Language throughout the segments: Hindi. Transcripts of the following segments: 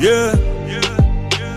yeah.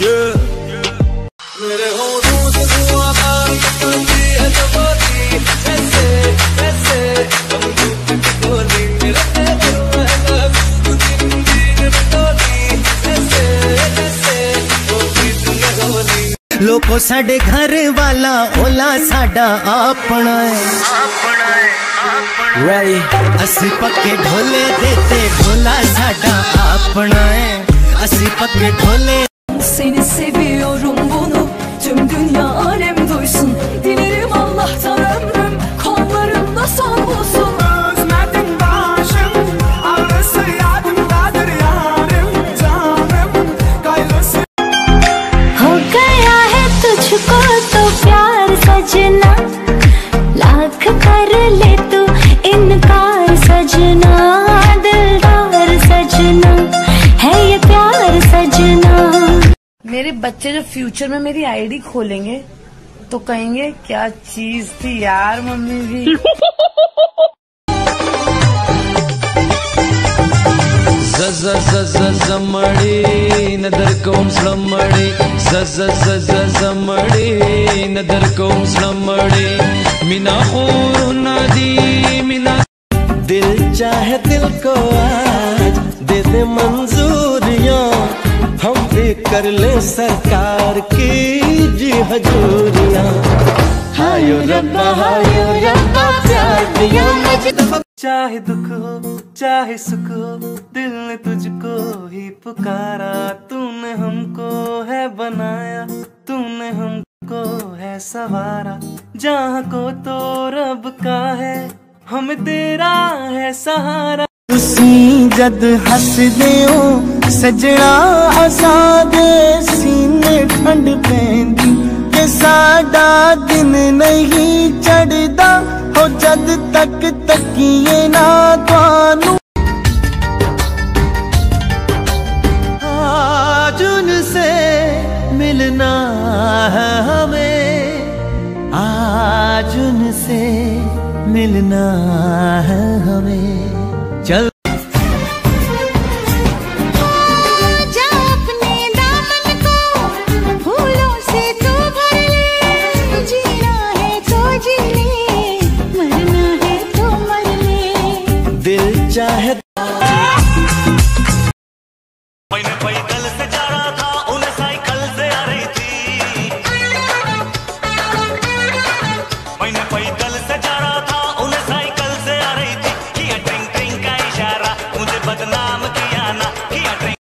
yeah. ਲੋਕੋ ਸਾਡੇ ਘਰ ਵਾਲਾ ਓਲਾ ਸਾਡਾ ਆਪਣਾ ਹੈ Ready ਅਸੀਂ ਪੱਕੇ ਢੋਲੇ ਦੇਤੇ ਢੋਲਾ ਸਾਡਾ ਆਪਣਾ ਹੈ ਅਸੀਂ ਪੱਕੇ ਢੋਲੇ Seni seviyorum bunu tüm dünya alem duysun Dilerim सजना लाख कर ले तू इनकार सजना दिलदार सजना है ये प्यार सजना। मेरे बच्चे जब फ्यूचर में मेरी आईडी खोलेंगे तो कहेंगे क्या चीज़ थी यार मम्मी भी? Zaza zaza zamadi nadar kom slamadi Zaza zaza zamadi nadar kom slamadi Mina khuru nadi mina दिल चाहे दिल को आज दे दे मंजूरियाँ हम भी कर ले सरकार की जी हजूरियाँ। हायो रब्बा हायो रब्बा प्यार दिया मुझे। चाहे दुख हो चाहे सुख हो दिल ने तुझको ही पुकारा तूने हमको सवारा जहाँ को तो रब का है हम तेरा है सहारा ਤੁਸੀਂ ਜਦ ਹੱਸਦੇ ਹੋ ਸਜਣਾ ਹੱਸਾ ਦੇ ਸੀਨੇ ਠੰਡ ਪੈਂਦੀ ਕਿ ਸਾਡਾ ਦਿਨ ਨਹੀਂ ਚੜਦਾ ਹੋ ਜਦ ਤੱਕ ਤੱਕੀਏ ਨਾ ਤੁਹਾਨੂੰ आज उनसे मिलना है हमें उनसे मिलना है हमें। चल। जा अपने दामन को फूलों से तू भर ले। जीना है तो जी ले मरना।